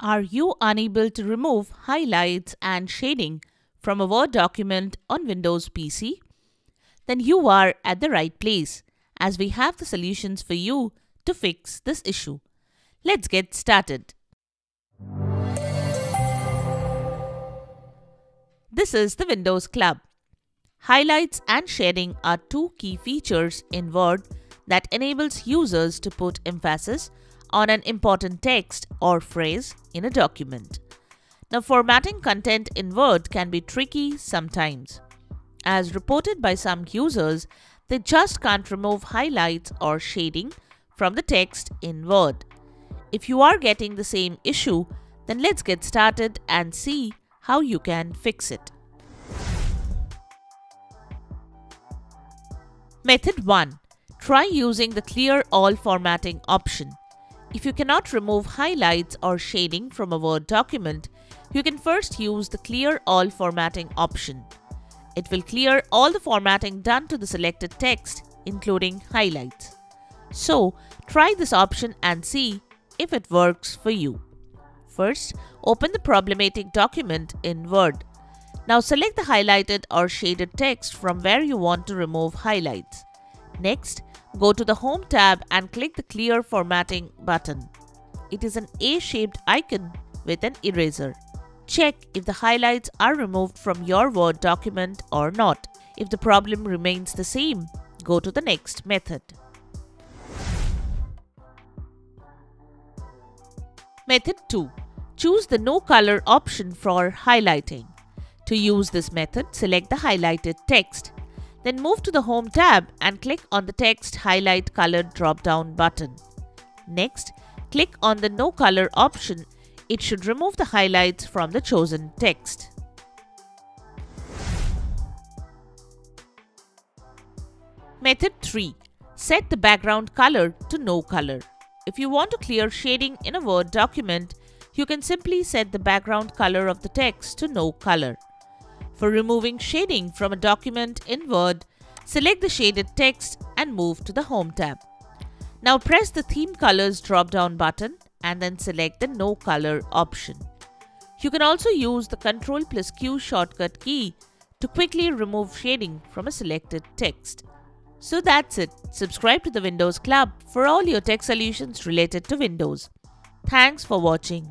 Are you unable to remove highlights and shading from a Word document on Windows PC? Then you are at the right place as we have the solutions for you to fix this issue. Let's get started. This is the Windows Club. Highlights and shading are two key features in Word that enables users to put emphasis on an important text or phrase in a document. Now, formatting content in Word can be tricky sometimes. As reported by some users, they just can't remove highlights or shading from the text in Word. If you are getting the same issue, then let's get started and see how you can fix it. Method 1. Try using the Clear All formatting option. If you cannot remove highlights or shading from a Word document, you can first use the Clear All formatting option. It will clear all the formatting done to the selected text, including highlights. So, try this option and see if it works for you. First, open the problematic document in Word. Now select the highlighted or shaded text from where you want to remove highlights. Next, Go to the Home tab and click the Clear Formatting button. It is an A-shaped icon with an eraser. Check if the highlights are removed from your Word document or not. If the problem remains the same, go to the next method. Method 2. Choose the No Color option for highlighting. To use this method, select the highlighted text. Then move to the Home tab and click on the Text Highlight Colored drop-down button. Next, click on the No Color option. It should remove the highlights from the chosen text. Method 3. Set the background color to no color. If you want to clear shading in a Word document, you can simply set the background color of the text to no color. For removing shading from a document in Word, select the shaded text and move to the Home tab. Now press the Theme Colors drop-down button and then select the No Color option. You can also use the Ctrl plus Q shortcut key to quickly remove shading from a selected text. So that's it. Subscribe to the Windows Club for all your tech solutions related to Windows. Thanks for watching.